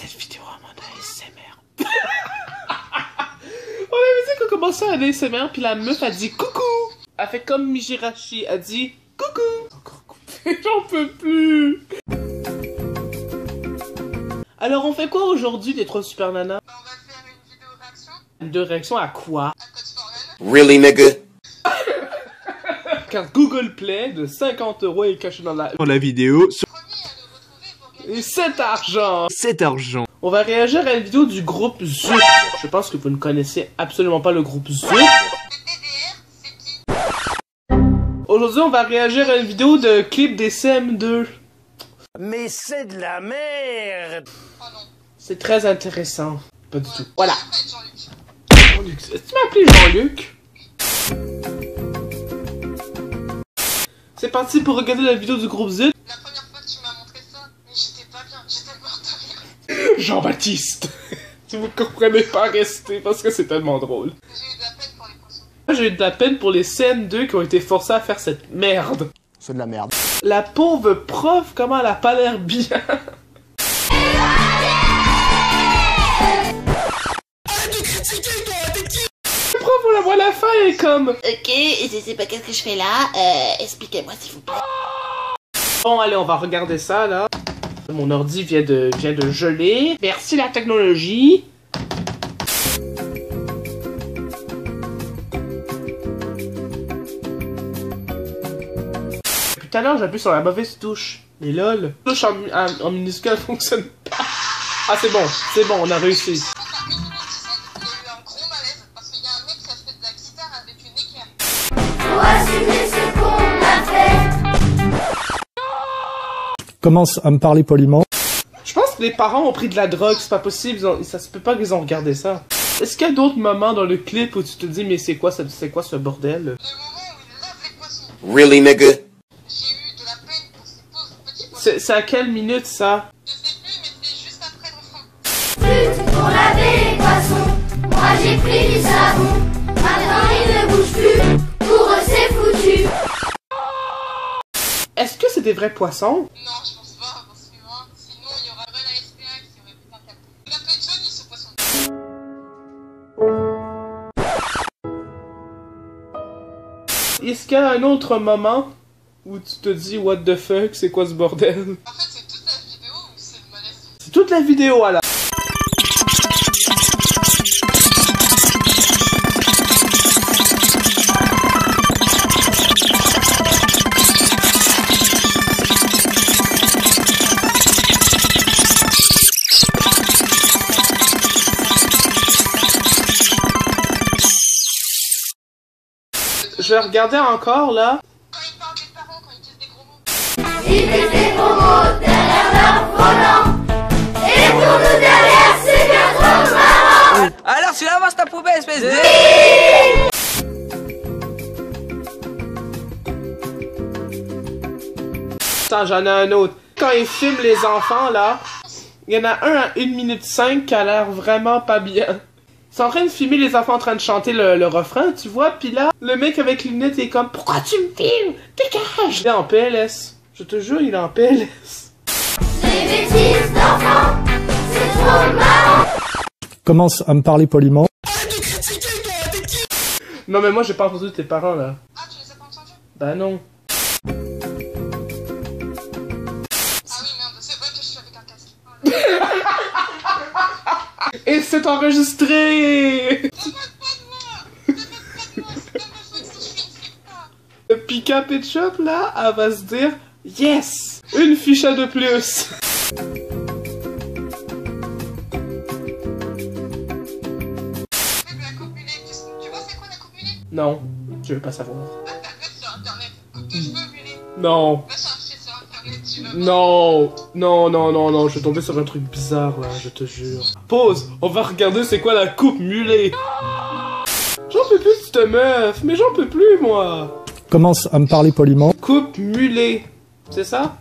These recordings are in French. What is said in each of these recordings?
Cette vidéo en mode ASMR. On avait dit qu'on commençait à ASMR, puis la meuf a dit coucou. Elle fait comme Mijirachi, elle dit coucou. Encore coupé, j'en peux plus. Alors on fait quoi aujourd'hui les trois super nanas? On va faire une vidéo réaction De réaction à quoi? À Code Foreign. Really, nigga? Car Google Play de 50 euros est caché dans la... dans la vidéo sur Promis à le retrouver pour gagner Et cet argent cet argent. On va réagir à une vidéo du groupe Zut. Je pense que vous ne connaissez absolument pas le groupe qui Aujourd'hui, on va réagir à une vidéo de clip des CM2. Mais c'est de la merde Oh. C'est très intéressant. Pas du tout. Voilà. Jean-Luc. Jean-Luc. Est-ce que tu m'as appelé Jean-Luc? C'est parti pour regarder la vidéo du groupe Zut. La première fois que tu m'as montré ça, mais j'étais pas bien, j'étais morte de rire. Jean-Baptiste. si vous comprenez pas, restez parce que c'est tellement drôle. J'ai eu de la peine pour les poissons. Moi, j'ai eu de la peine pour les CM2 qui ont été forcés à faire cette merde. C'est de la merde. La pauvre prof, comment elle a pas l'air bien? Le prof, on la voit à la fin, elle est comme... Ok, je sais pas qu'est-ce que je fais là. Euh, expliquez-moi s'il vous plaît. Bon, allez, on va regarder ça, là. Mon ordi vient de, vient de geler. Merci la technologie. Tout à l'heure, j'appuie sur la mauvaise touche. Mais lol. La touche en, en, en minuscule fonctionne pas. Ah, c'est bon, c'est bon, on a réussi. Commence à me parler poliment. Je pense que les parents ont pris de la drogue, c'est pas possible, ils ont- ça se peut pas qu'ils ont regardé ça. Est-ce qu'il y a d'autres moments dans le clip où tu te dis, mais c'est quoi, ça- c'est quoi ce bordel? Le moment où il lave les poissons. Really, nigga? J'ai eu de la peine pour ces pauvres petits poissons. C'est à quelle minute ça? Je sais plus, mais c'est juste après le refrain. Pour laver les poissons, moi j'ai pris du savon. Maintenant ils ne bougent plus, pour eux c'est foutu. Est-ce que c'est des vrais poissons? Non, Est-ce qu'il y a un autre moment où tu te dis, what the fuck, c'est quoi ce bordel? En fait, c'est toute la vidéo où c'est le. C'est toute la vidéo à la... Je vais regarder encore là. Quand il parle des parents, quand ils disent des gros mots. Ils disent des gros mots derrière leur volant. Et pour nous derrière c'est bien trop marrant. Alors tu laves ta poubelle, espèce de... Attends, j'en ai un autre. Quand ils filment les enfants, là, il y en a un à 1 minute 5 qui a l'air vraiment pas bien. Ils sont en train de filmer les enfants en train de chanter le, le refrain, tu vois, pis là, le mec avec les lunettes il est comme « Pourquoi tu me filmes? Dégage! » Il est en PLS. Je te jure, il est en PLS. Les bêtises d'enfants, c'est trop marrant. Commence à me parler poliment. Non mais moi j'ai pas entendu tes parents, là. Ah, tu les as pas entendus? Bah non. Flic pas. Pika Pet Shop, là, elle va se dire « Yes! Une fiche de plus! » c'est coupe mulet Non, je veux pas savoir. Mulet. Non. Non, non, non, non, non, je vais tomber sur un truc bizarre là, je te jure. Pause, on va regarder c'est quoi la coupe mulet. J'en peux plus de cette meuf, mais j'en peux plus moi. Commence à me parler poliment. Coupe mulet, c'est ça?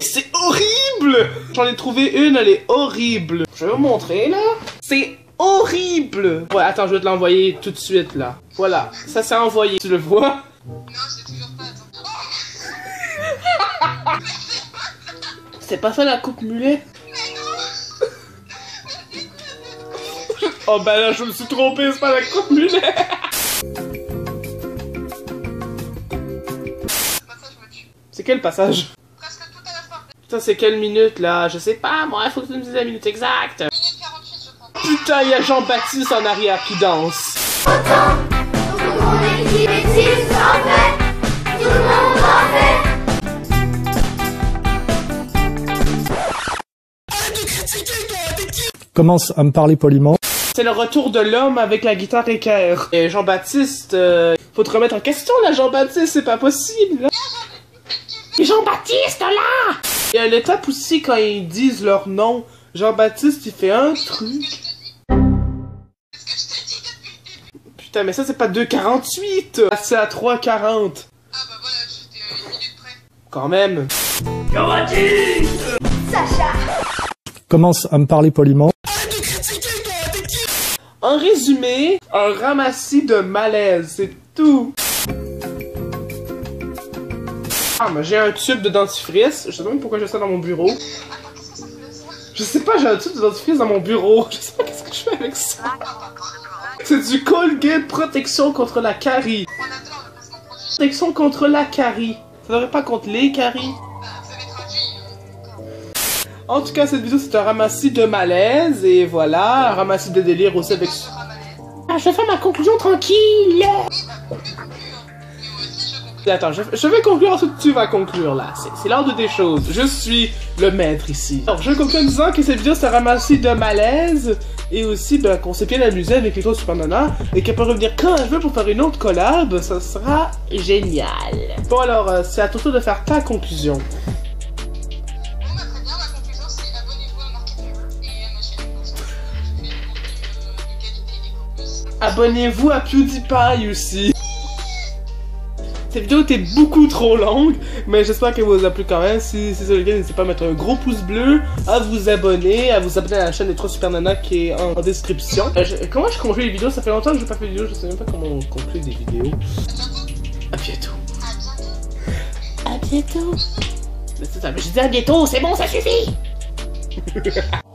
C'est horrible J'en ai trouvé une, elle est horrible. Je vais vous montrer là. C'est horrible Ouais, attends, je vais te l'envoyer tout de suite là. Voilà, ça s'est envoyé, tu le vois? Non, je toujours C'est pas ça la coupe mulet Oh bah là, je me suis trompé, c'est pas la coupe mulet C'est quel passage Presque tout à. Putain, c'est quelle minute là Je sais pas, moi, il faut que tu me dises la minute exacte. Putain, il y a Jean-Baptiste en arrière qui danse. Commence à me parler poliment. C'est le retour de l'homme avec la guitare équerre. Et Jean-Baptiste, euh, faut te remettre en question là, Jean-Baptiste, c'est pas possible. Jean-Baptiste là Il y a l'étape aussi quand ils disent leur nom. Jean-Baptiste, il fait un truc. C'est ce que je t'ai dit depuis le début. Putain, mais ça c'est pas 2,48 C'est à 3,40. Ah bah voilà, j'étais à une minute près. Quand même. Commence à me parler poliment. En résumé, un ramassis de malaise, c'est tout. Ah, mais j'ai un tube de dentifrice. Je sais même pourquoi j'ai ça dans mon bureau. Je sais pas, j'ai un tube de dentifrice dans mon bureau. Je sais pas qu'est-ce que je fais avec ça. C'est du Colgate protection contre la carie. Protection contre la carie. Ça devrait pas contre les caries. En tout cas, cette vidéo c'est un ramassis de malaise et voilà, un ramassis de délire aussi avec. Ah, je vais faire ma conclusion tranquille. Bah. Attends, je, je vais conclure ensuite tu vas conclure là. C'est- C'est l'ordre des choses. Je suis le maître ici. Alors, je conclue en disant que cette vidéo c'est un ramassis de malaise et aussi ben, qu'on s'est bien amusé avec les autres Super Nana et qu'elle peut revenir quand elle veut pour faire une autre collab. Ça sera génial. Bon alors, euh, c'est à ton tour de faire ta conclusion. Abonnez-vous à PewDiePie aussi. Cette vidéo était beaucoup trop longue, mais j'espère qu'elle vous a plu quand même. Si, si c'est le cas, n'hésitez pas à mettre un gros pouce bleu, à vous abonner, à vous abonner à la chaîne des 3 Super Nana qui est en, en description. Euh, je- comment je conclue les vidéos? Ça fait longtemps que j'ai pas fait de vidéo, je sais même pas comment on conclut des vidéos. À bientôt. À bientôt. À bientôt. Mais c'est ça, mais j'ai dit à bientôt, c'est bon, ça suffit